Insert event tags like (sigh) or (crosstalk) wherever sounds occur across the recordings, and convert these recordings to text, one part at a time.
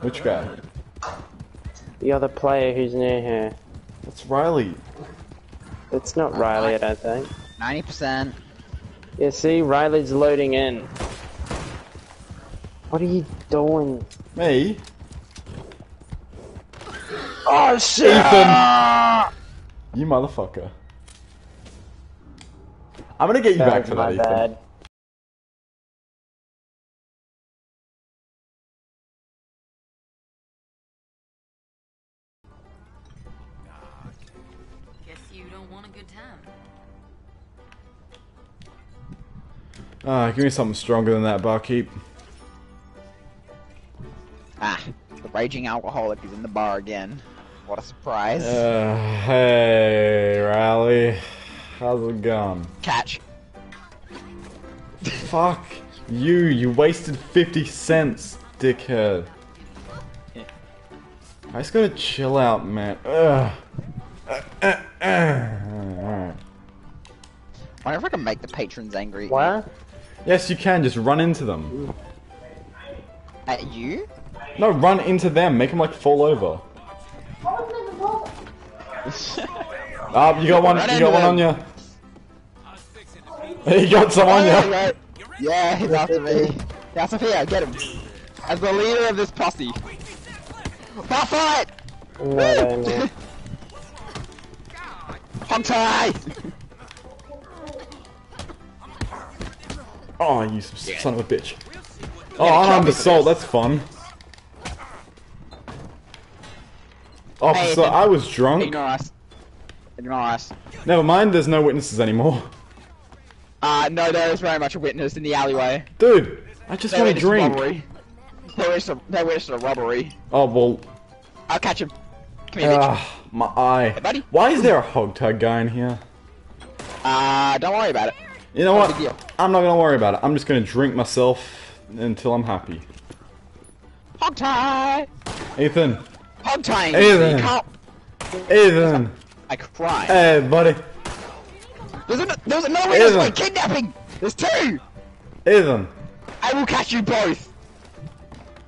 Which guy? The other player who's near here. That's Reilly. It's not Reilly, I don't think. 90%. Yeah, see, Reilly's loading in. What are you doing? Me? Oh shit! Ethan! You motherfucker. I'm gonna get you That back was for my that, Ethan. bad. Ah, give me something stronger than that, barkeep. Ah, the raging alcoholic is in the bar again. What a surprise. Uh, hey, Reilly. How's it going? Catch. Fuck you, you wasted 50 cents, dickhead. I just gotta chill out, man. Ugh. Uh, uh, uh. Alright. I wonder if I can make the patrons angry. What? Yes, you can, just run into them. At you? No, run into them, make them like fall over. (laughs) Ah, you got one, Run you got one them. on you. (laughs) You got some on Yeah, you. right. Yeah, (laughs) he's after me. Yeah, Sophia, get him. As the leader of this posse. Bar fight! No, no, no. Hunter! Oh, you son of a bitch. Oh, Yeah, kill unarmed me for assault, that's fun. Officer, Ethan. I was drunk. Ignore us. Ignore us. Never mind, there's no witnesses anymore. Uh, no, there is very much a witness in the alleyway. Dude, I just They want to a drink. robbery. They a, they witnessed a robbery. Oh, well, I'll catch him. Come here, bitch. ah, my eye. buddy. Why is there a hog tag guy in here? Uh, don't worry about it. You know No what? I'm not gonna worry about it. I'm just gonna drink myself until I'm happy. Hog tie! Ethan, Hog! Hey You Ethan, I cry. hey buddy, There's, an, there's another witness Ethan. for kidnapping! There's two! Ethan. I will catch you both!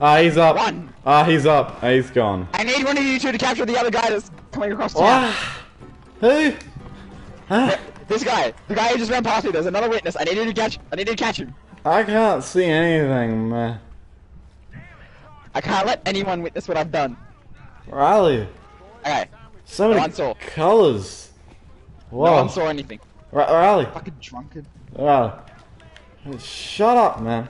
Ah, he's up. One. Ah, he's up. Ah, he's gone. I need one of you two to capture the other guy that's coming across town. Ah, who? Huh? This guy, the guy who just ran past me, there's another witness. I need you to catch. I need you to catch him. I can't see anything, man. I can't let anyone witness what I've done. Reilly, Okay, so many one saw. colors. Whoa. no one saw anything. Ri- Reilly, Fucking drunkard. Reilly. Shut up, man.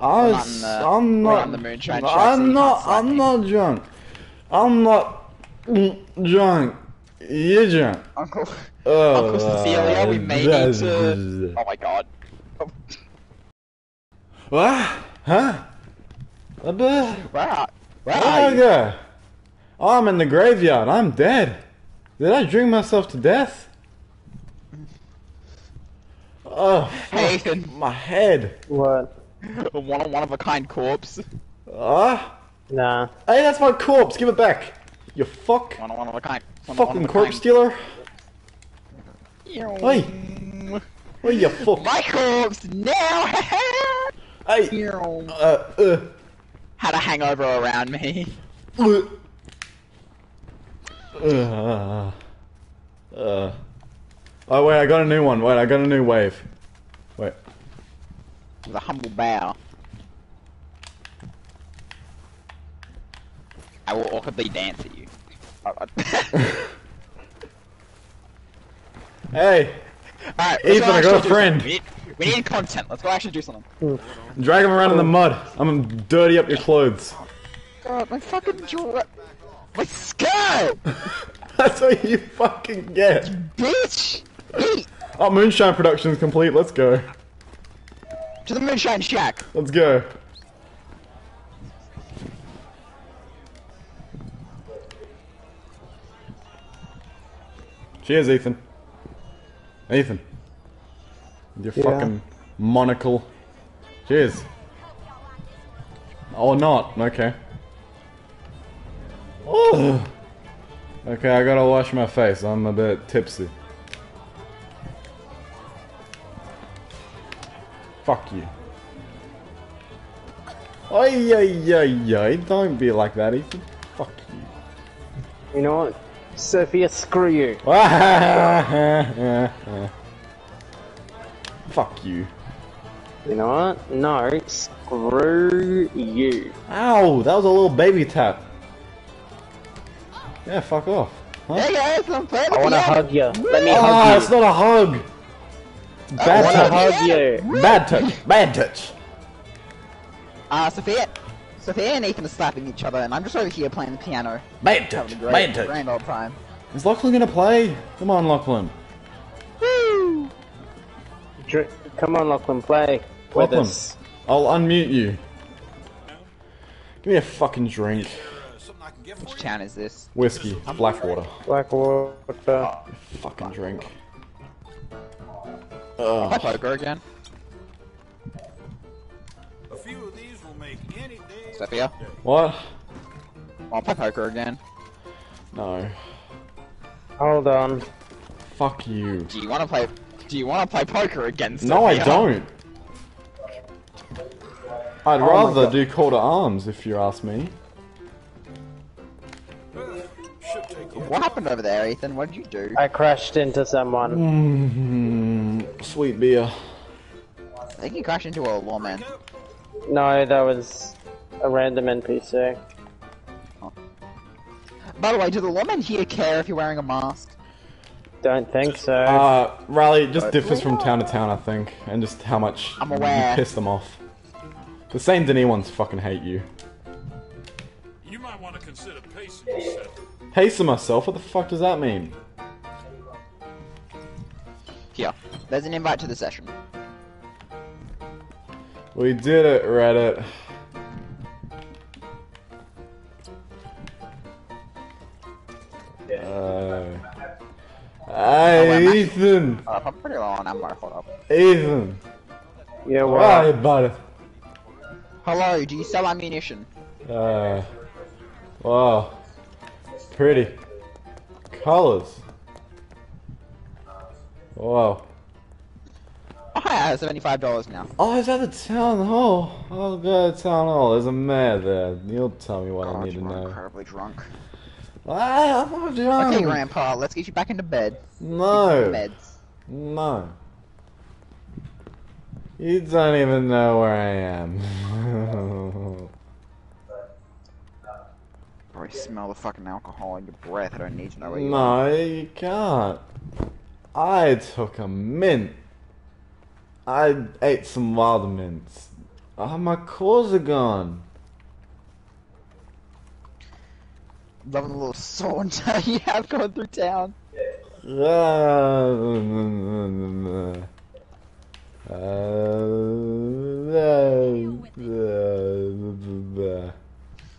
I was, I'm we're not. not in the moonshine shack, so I'm not. I'm not drunk. I'm not drunk. You're drunk. Uncle, Oh, Uncle Cecilia, we may need that's- to. Oh my god. What? Huh? What the? where are, where are I you? go? Oh, I'm in the graveyard. I'm dead. Did I drink myself to death? Oh, Hey, fuck. Ethan. my head. What? A one one of a kind corpse. Ah, Nah. hey, that's my corpse. Give it back. You fuck. One one of a kind. One, Fucking one corpse stealer. Hey. Hey, you fuck. My corpse now. Hey. Uh, uh, Had a hangover around me. uh. Uh, uh. Oh wait, I got a new one. Wait, I got a new wave. Wait. With a humble bow. I will awkwardly dance at you. (laughs) Hey, Alright, Ethan, I got a friend. We need, we need content. Let's go actually do something. drag him around in the mud. I'm gonna dirty up your clothes. God, my fucking jaw. My skirt! (laughs) That's what you fucking get. Bitch! Eat! Oh, Moonshine Production's complete. Let's go. To the Moonshine Shack! Let's go. Cheers, Ethan. Ethan. Your Yeah. fucking monocle. Cheers. Or not. Okay. Oh. Okay, I gotta wash my face. I'm a bit tipsy. Fuck you. Oi, oi, oi, oi. Don't be like that, Ethan. Fuck you. You know what? Sophia, screw you. (laughs) Fuck you. You know what? No, screw you. Ow, that was a little baby tap. Yeah, fuck off. Huh? Hey guys, I'm playing I wanna piano. hug you. Let me Ah, hug it's not a hug. I Bad wanna touch. hug you. Bad touch. Bad touch. Uh, Sophia, Sophia and Ethan are slapping each other, and I'm just over here playing the piano, Bad touch. having a touch. grand old time. Is Lachlan gonna play? Come on, Lachlan. Woo! Dr- Come on, Lachlan, play with Lachlan. us. I'll unmute you. Give me a fucking drink. Which town is this? Whiskey. Blackwater. Blackwater. Fucking drink. Play Ugh. poker again. Any day. Sophia, What? wanna play poker again? No. Hold on. Fuck you. Do you wanna play? Do you wanna play poker again? Sophia? No, I don't. I'd Oh rather do call to arms if you ask me. Should take you. What happened over there, Ethan? What did you do? I crashed into someone. Mm, sweet beer. I think you crashed into a lawman. No, that was a random NPC. By the way, do the lawmen here care if you're wearing a mask? Don't think so. Uh, Raleigh just differs from town to town, I think, and just how much I'm you piss them off. The Saint Denis ones fucking hate you. You might want to consider pacing yourself. Hasten myself? What the fuck does that mean? Here, there's an invite to the session. We did it, Reddit. Hey, am I? Ethan! Uh, I'm pretty low on ammo. Hold up. Ethan! yeah, Why, well, buddy? Hello, do you sell ammunition? Uh, wow. Pretty. Colors. Wow. Oh, hi, I have seventy-five dollars now. Oh, is that the town hall? I'll go to town hall. There's a mayor there. You'll tell me what I need to you are know. incredibly drunk. I'm not. Okay, Grandpa, let's get you back into bed. No. Meds. No. You don't even know where I am. (laughs) Probably smell the fucking alcohol in your breath. I don't need to know where you no, are. you can't. I took a mint. I ate some wild mints. Ah, my claws are gone. Loving the little saunter (laughs) you have going through town.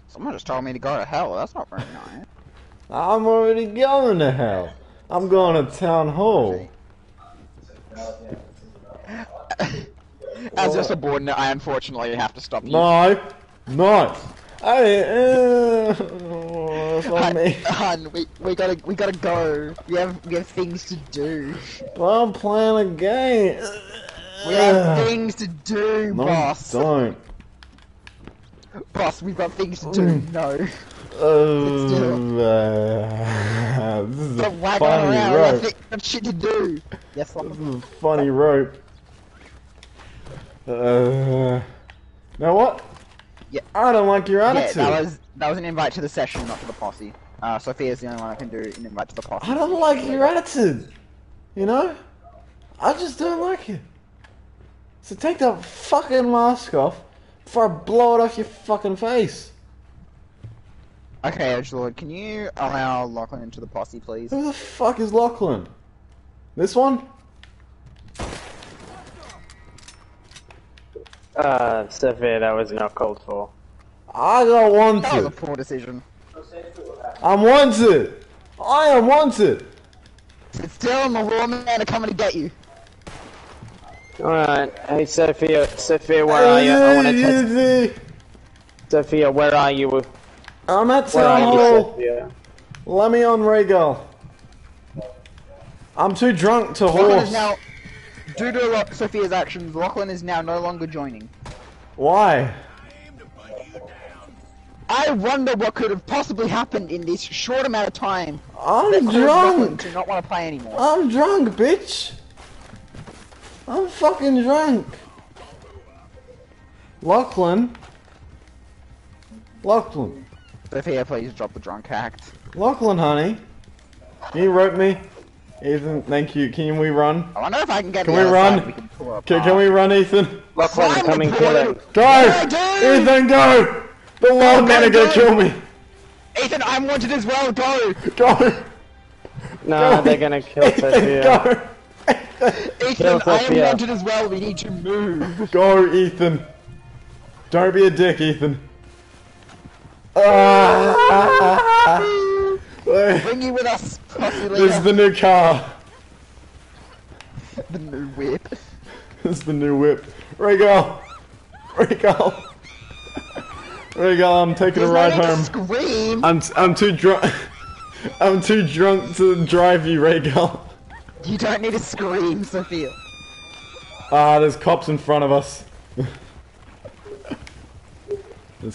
Someone just told me to go to hell. That's not very nice. I'm already going to hell. I'm going to town hall. (laughs) As your subordinate, I unfortunately have to stop you. No, no. Hey, uh, not Hun, me. hun, we, we gotta we gotta go. We have we have things to do. I'm playing a game. We have things to do, No, boss. don't. Boss, we've got things to do. No. Uh, uh, (laughs) this is a funny around. Rope. thi- got shit to do. Yes, boss. This is a funny rope. Uh, know what? Yeah. I don't like your Yeah, attitude. that was that was an invite to the session, not to the posse. Uh, Sophia's the only one I can do an invite to the posse. I don't like your attitude. You know? I just don't like it. So take that fucking mask off before I blow it off your fucking face. Okay, Edgelord, can you allow Lachlan into the posse, please? Who the fuck is Lachlan? This one? uh, Sophia, that was not called for. I got That was a poor decision. I'm wanted. I am wanted. It's still the lawmen are coming to get you. Alright, hey Sophia, Sophia, where are you? I wanna test. Easy. Sophia, where are you? I'm at Where are town hall. Let me on Regal. I'm too drunk to Lachlan horse. is now, due to Sophia's actions, Lachlan is now no longer joining. Why? I wonder what could have possibly happened in this short amount of time. I'm that caused Lachlan drunk. to not want to play anymore. I'm drunk, bitch. I'm fucking drunk. Lachlan. Lachlan. Sophia, please drop the drunk act. Lachlan, honey. Can you rope me? Ethan, thank you. Can we run? I wonder if I can get Can the we run? side, we can Can, can we run, Ethan? Lachlan, coming, come and the kill portal. Go! Yeah! Ethan, go! The lord man are gonna go. kill me. Ethan, I'm wanted as well. Go, Go! No, Go. they're gonna kill Ethan, Sophia. go! Ethan. I am wanted as well. We need to move. Go, Ethan. Don't be a dick, Ethan. Ah. Bring you with us, pussy This is the new car. The new whip. This is the new whip. Regal! Regal! Regal, I'm taking There's a ride home. Scream. I'm I'm too drunk. (laughs) I'm too drunk to drive you, Regal. You don't need to scream, Sophia. Ah, there's cops in front of us. (laughs) there's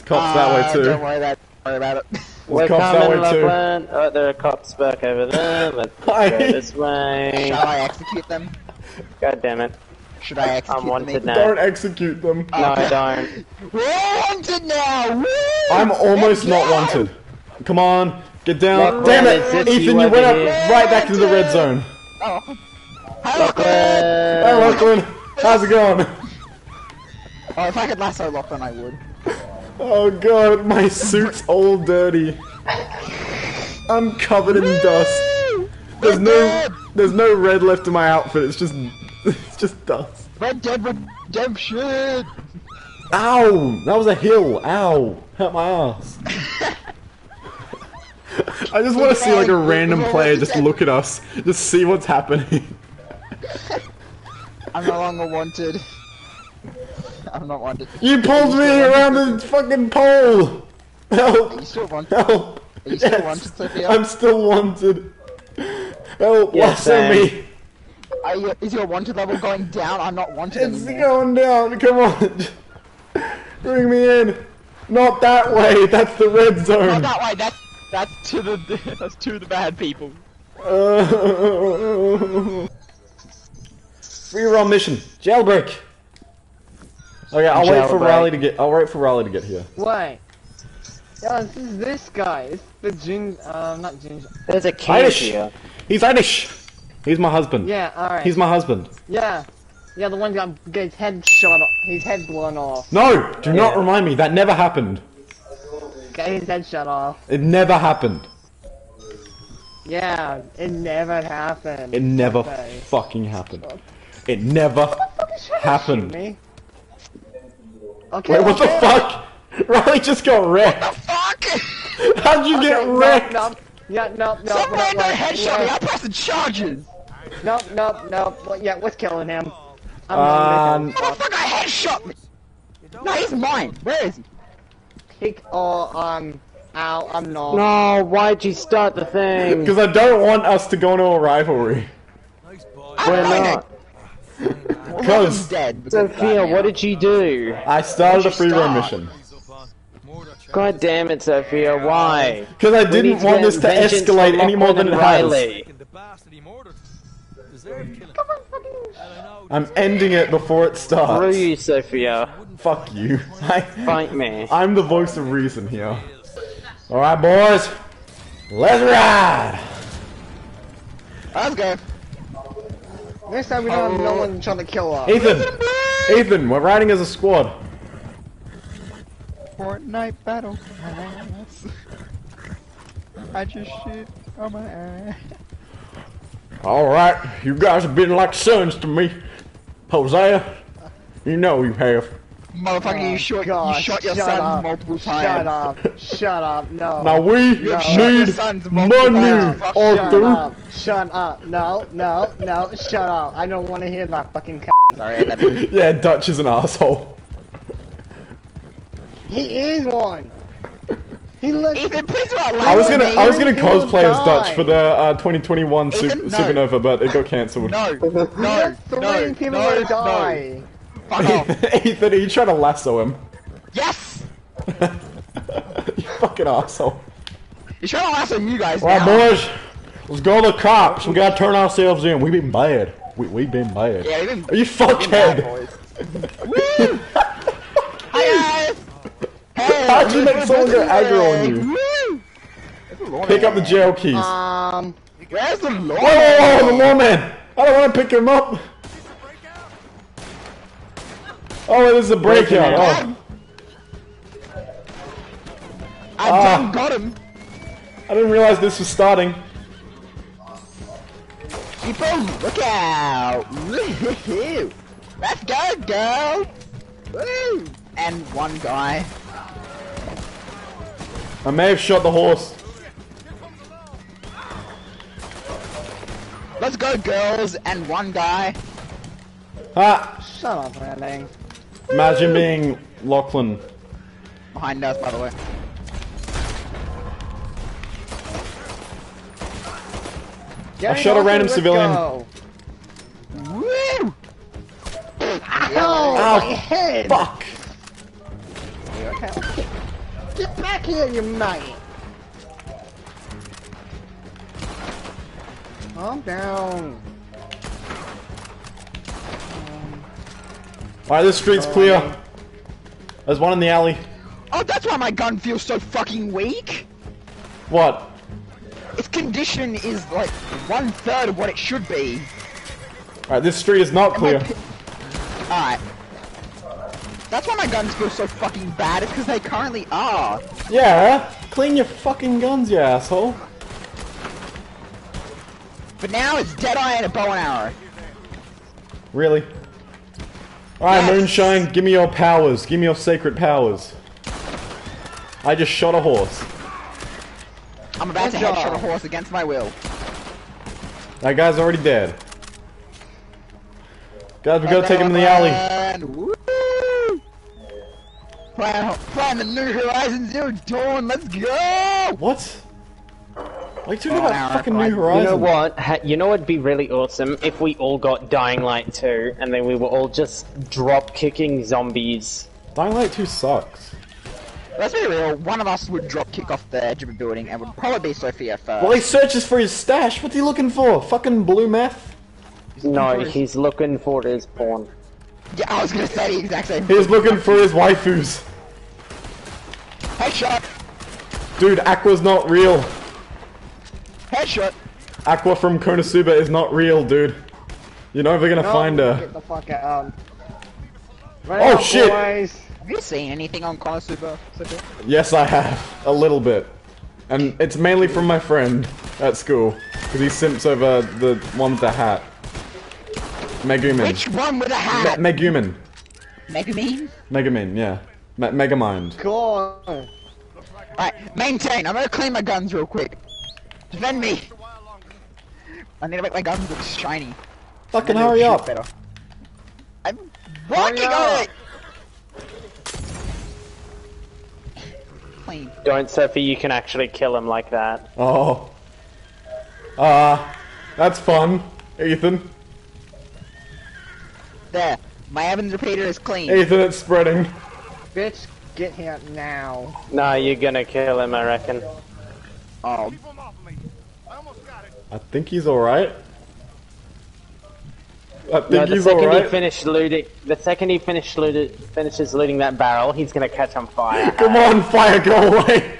cops that Ah, way Don't too. worry about. Don't worry about it. We're cops that coming, way too. Lachlan. Oh, there are cops back over there. Let's (laughs) go this way. Shall I execute them? God damn it. Should I execute I'm them? wanted Ethan? now. Don't execute them. No, I don't. We're all wanted now. Woo! I'm almost Let's not go! wanted. Come on, get down. Lachlan, Damn it, Ethan! you You went up here. right back into the red zone. Oh. Hi, Lachlan. Hey, Lachlan. Lachlan, how's it going? Oh, if I could lasso Lachlan, I would. Oh god, my suit's all dirty. I'm covered in dust. There's no, there's no red left in my outfit. It's just, it's (laughs) just dust. Red Dead Redemption. Ow! That was a hill. Ow! Hurt my ass. (laughs) I just want to see like a random player just look at us, just see what's happening. (laughs) I'm no longer wanted. I'm not wanted. You pulled me around the fucking pole. Are Help! you still wanted? Help! Are you still Yes, wanted, Sophia? I'm still wanted. Help! Yes, lasso Sam. me. Are you, is your wanted level going down? I'm not wanted It's anymore. going down. Come on. (laughs) Bring me in. Not that way. That's the red zone. Not that way. That's that's to the (laughs) that's to the bad people. Uh, (laughs) free roam mission. Jailbreak. Okay, I'll wait for Jailbreak. Reilly to get. I'll wait for Reilly to get here. Wait. Yeah, this is this guy. It's the gin. Uh, not ginger. There's a kid Irish. here. He's Irish. He's my husband. Yeah. All right. He's my husband. Yeah. Yeah, the one got his head shot. off. His head blown off. No, do not remind me. That never happened. Got his head shot off. It never happened. Yeah, it never happened. It never Okay. fucking happened. It never happened. Me? Okay. Wait, what the fuck? (laughs) Reilly just got wrecked. Fuck! How'd you get wrecked? Nope, nope. Yeah, nope, nope. Some nope, random nope, headshot me. I'm pressing charges. Nope, nope, nope. Well, Yeah, what's killing him? I'm Um, not Motherfucker headshot me. No, he's mine. Where is he? Pick or um, ow, I'm not. No, why'd you start the thing? Because I don't want us to go into a rivalry. I'm We're not. Well, (laughs) Because- dead. because Sophia, what did you do? I started a free roam mission. God damn it, Sophia, why? Because I didn't want this to escalate any more than it and has. I'm ending it before it starts. Screw starts. you, Sophia. Fuck you. I, Fight me. I'm the voice of reason here. Alright, boys. Let's ride! Let's go. Next time we don't have no one trying to kill us. Ethan! Ethan, we're riding as a squad. Fortnite battle pass. I just shit on my ass. Alright, you guys have been like sons to me. Hosea, you know you have. Motherfucker, you oh, shot, God, you shot your shut son up. multiple times. Shut up. Shut up. No. (laughs) Now we have shot your need money, times. Fuck Shut up. Shut up. No, no, no. Shut up. I don't want to hear that fucking c- Sorry, that (laughs) Yeah, Dutch is an asshole. He is one. He looks. Ethan, please do not I was gonna, I was gonna cosplay as Dutch for the uh, 2021 Su- Ethan, no. Supanova, but it got cancelled. No, no, no, Three no, people no, will no. die. Fuck off. (laughs) Ethan, are you trying to lasso him? Yes! (laughs) you Fucking asshole. He's trying to lasso you guys Alright, now. boys. Let's go to the cops. We gotta turn ourselves in. We've been bad. We we been bad. Yeah, we've been- Are you Fucking bad (laughs) fuckhead? boys. Woo! Hi guys! Hey, How'd you make someone go aggro on you? Woo! There's a lawman Pick up the jail keys. Um, where's the lawman? Whoa, whoa, whoa, the lawman! I don't want to pick him up. Oh, this is a breakout. Oh, I Ah. done got him. I didn't realize this was starting. People, look out! (laughs) Let's go, girl! Woo! And one guy. I may have shot the horse. Let's go, girls! And one guy. Ha! Shut up, Redding. Imagine being Lachlan. Behind us, by the way. Get shot a random civilian. go. Woo! Ow, Ow. my head! Fuck! Get back here, you mate! Calm down. Alright, this street's clear. There's one in the alley. Oh, that's why my gun feels so fucking weak! What? Its condition is like one third of what it should be. Alright, this street is not clear. Alright. That's why my guns feel so fucking bad, it's because they currently are. Yeah, clean your fucking guns, you asshole. But now it's Deadeye and a bow and arrow. Really? Alright, Yes. Moonshine, give me your powers. Give me your sacred powers. I just shot a horse. I'm about to Good headshot a horse against my will. That guy's already dead. Guys, we gotta take him to the alley. And woo! Plan, plan the New Horizon Zero Dawn, let's go! What? Why are you talking Oh, about Aaron, fucking. New You Horizon? You know what? Ha- you know what'd be really awesome if we all got Dying Light 2 and then we were all just drop kicking zombies. Dying Light 2 sucks. Let's be real, one of us would drop kick off the edge of a building and would probably be Sophia first. Well, he searches for his stash. What's he looking for? Fucking blue meth? No, he's looking for his porn. yeah, I was gonna say the exact same He's looking for his waifus. Headshot! Dude, Aqua's not real. Headshot! Aqua from Konosuba is not real, dude. You're never gonna No, find her. Get the fuck out. Run Oh, out, shit. Boys. Have you seen anything on Konosuba? Sophia? Yes, I have. A little bit. And it's mainly from my friend at school. Because he simps over the one with the hat. Megumin. Which one with a Me- hat? Megumin. Megumin? Megumin, yeah. Me- Megamind. Go on. Alright, maintain. I'm gonna clean my guns real quick. Defend me. I need to make my guns look shiny. Fucking hurry up. Better. I'm working on it. Clean. Don't, Sophie, you can actually kill him like that. Oh. Ah. that's fun. Ethan. There. My Evans repeater is clean. Ethan, it's spreading. Bitch, get here now. No, you're gonna kill him, I reckon. Oh, I think he's alright. I think No, the he's second he finishes looting, the second he finished looted, finishes looting that barrel, he's gonna catch on fire. (laughs) Come on, fire, go away!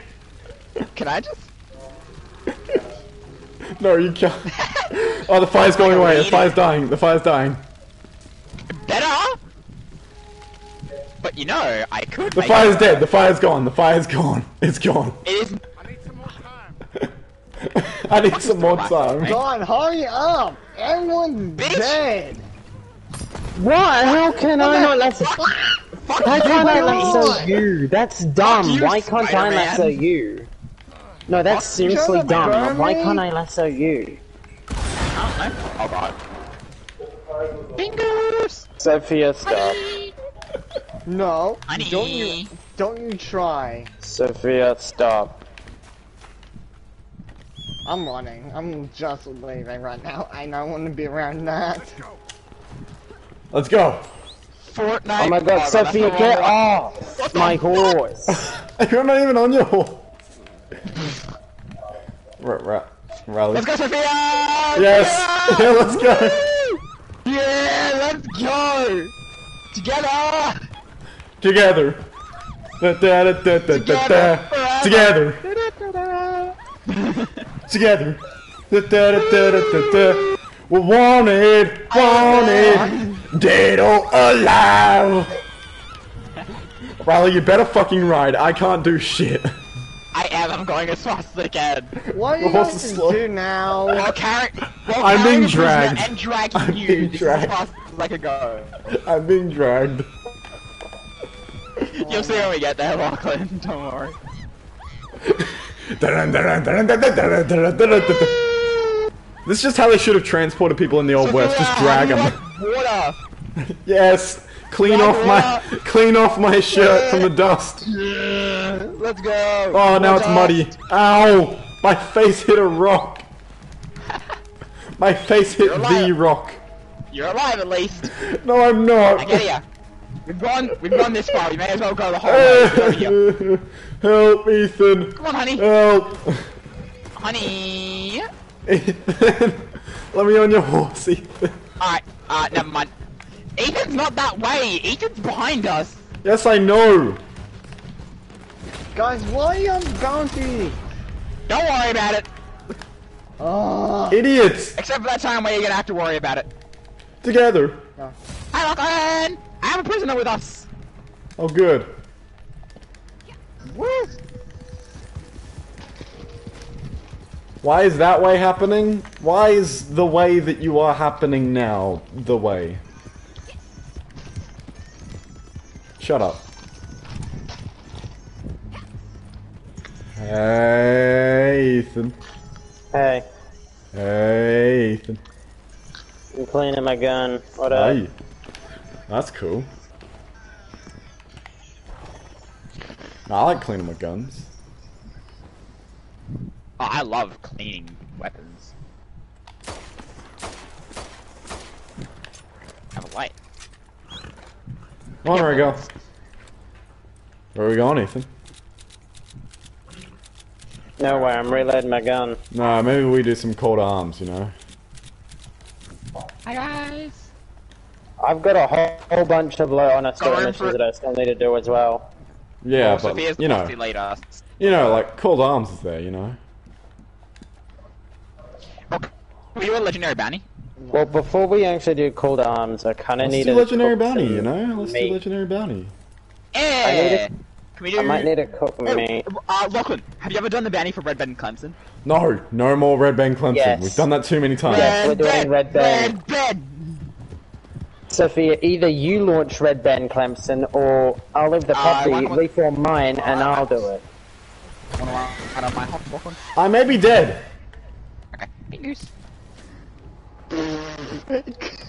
can I just? (laughs) No, you can't. Oh, the fire's going away. The fire's dying. The fire's dying. But you know, I could. The make fire's it. dead. The fire's gone. The fire's gone. (laughs) It's gone. It is. I need some more time. (laughs) I need some more time. Go on, hurry up! Everyone's Bitch. dead! What? How can I not lasso? Fuck How you, can't I Billy. lasso you? That's dumb. you, Why can't I Spider-Man. lasso you? No, that's seriously dumb. Why can't I lasso you? Oh god. Fingers. Sophia, stop. No, Honey. don't you, don't you try. Sophia, stop. I'm running. I'm just leaving right now. I don't want to be around that. Let's go. Fortnite. Oh my god, that's Sophia, the get wrong one. off my horse. (laughs) You're not even on your horse. Right, right. Rally. Let's go, Sophia! Yes! Sophia! (laughs) Yeah, let's go! Yeah, let's go! Together! Together. Da, da, da, da, da, da, da. Together. (laughs) Together. Da, da, da, da, da, da, da. We're wanted, wanted, dead or alive. Reilly, you better fucking ride. I can't do shit. I am, I'm going as fast as I can. What are you going to slow. do now? While carrying, while I'm being carrying a prisoner dragged. And dragging I'm you. being this is dragged. as fast as I can go. I'm being dragged. You'll see when we get there, Lachlan. (laughs) Don't worry. This is just how they should have transported people in the old west. Just drag them. Water. (laughs) Yes. Clean off my clean off my shirt from the dust. Yeah. Let's go. Oh, now it's Water. muddy. Ow! My face hit a rock. (laughs) My face hit the rock. You're alive at least. No, I'm not. I get ya. We've gone. We've gone this far. We may as well go the whole way. Get over here. Help, Ethan. Come on, honey. Help. Honey. Ethan. Let me on your horse, Ethan. Alright. Uh, never mind. Ethan's not that way. Ethan's behind us. Yes, I know. Guys, why are you on bounty? Don't worry about it. Oh, Idiots. Except for that time where you're gonna have to worry about it. Together. Hi, Lachlan. I have a prisoner with us. Oh, good. Woo. Why is that way happening? Why is the way that you are happening now the way? Shut up. Hey, Ethan. Hey, Hey, Ethan. I'm cleaning my gun. What up? Hey. That's cool. I like cleaning my guns. Oh, I love cleaning weapons. Have a light. Come on, there we go. Where are we going, Ethan? Nowhere, I'm reloading my gun. Nah, maybe we do some cold arms, you know? Hi guys. I've got a whole, whole bunch of low honest Going missions for- that I still need to do as well. Yeah, but, Sophia's you know, nasty later. you know, like, cold arms is there, you know? Oh, can we do a legendary bounty? Well, before we actually do call to arms, I kind of need do to legendary cook bounty, some you know? Let's do legendary bounty. Eh. Can we do? I might need a cook Oh, meat. uh, Lachlan, have you ever done the bounty for Red Ben and Clempson? No, no more Red Ben Clempson. Yes. We've done that too many times. Yes. we're doing Red Ben. Red Ben. Sophia, either you launch Red Ben Clempson, or I'll leave the Uh, puppy, why reform mine, and I'll do it. One of my, one of my hot Lachlan. I may be dead. Okay. Hey, goose. (laughs)